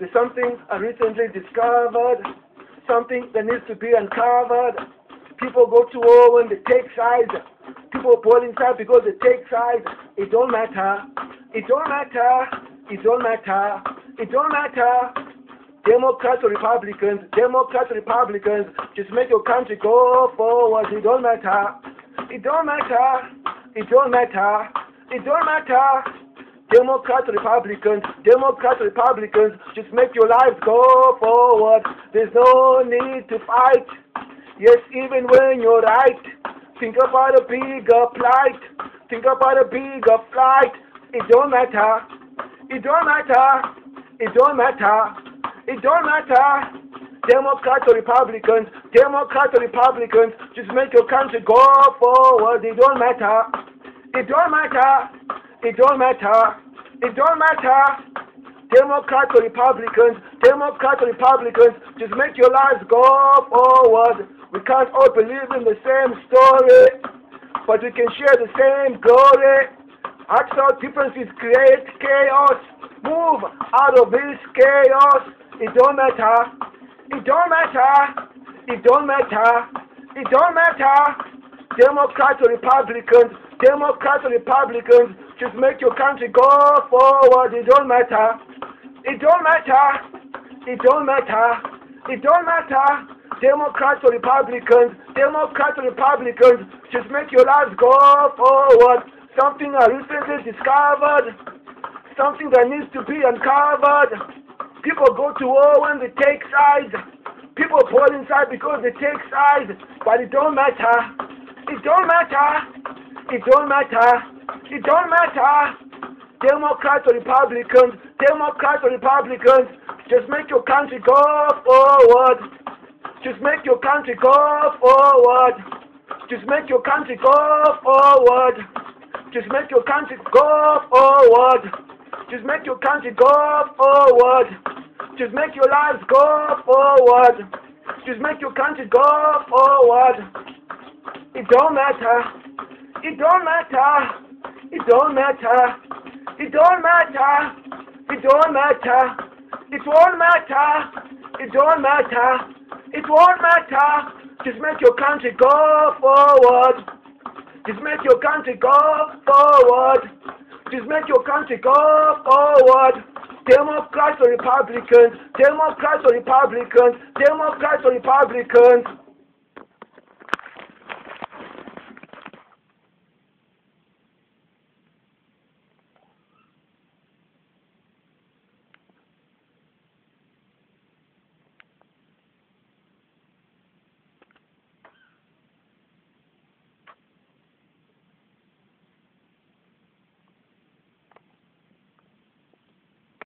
There's something I recently discovered, something that needs to be uncovered. People go to war when they take sides. People pull inside because they take sides. It don't matter. It don't matter. It don't matter. It don't matter. Democrats or Republicans, Democrats or Republicans, just make your country go forward. It don't matter. It don't matter. It don't matter. It don't matter. Democrats, Republicans, Democrats, Republicans, just make your lives go forward. There's no need to fight. Yes, even when you're right, think about a bigger plight. Think about a bigger flight. It don't matter. It don't matter. It don't matter. It don't matter. Democrats or Republicans, Democrats or Republicans, just make your country go forward. It don't matter. It don't matter. It don't matter. It don't matter. Democrats or Republicans, Democrats or Republicans, just make your lives go forward. We can't all believe in the same story, but we can share the same glory. Actual differences create chaos. Move out of this chaos. It don't matter. It don't matter. It don't matter. It don't matter. Democrats or Republicans, Democrats or Republicans, just make your country go forward. It don't matter. It don't matter. It don't matter. It don't matter. Democrats or Republicans, Democrats or Republicans, just make your lives go forward. Something I recently discovered. Something that needs to be uncovered. People go to war when they take sides. People pull inside because they take sides, but it don't matter. It don't matter. It don't matter. It don't matter. Democrats or Republicans, Democrats or Republicans, just make your country go forward. Just make your country go forward. Just make your country go forward. Just make your country go forward. Just make your country go forward. Just make your lives go forward. Just make your country go forward. It don't matter. It don't matter. It don't matter. It don't matter. It don't matter. It won't matter. It don't matter. It won't matter. Just make your country go forward. Just make your country go forward. Just make your country go forward. Democrats or Republicans, Democrats or Republicans, Democrats or Republicans.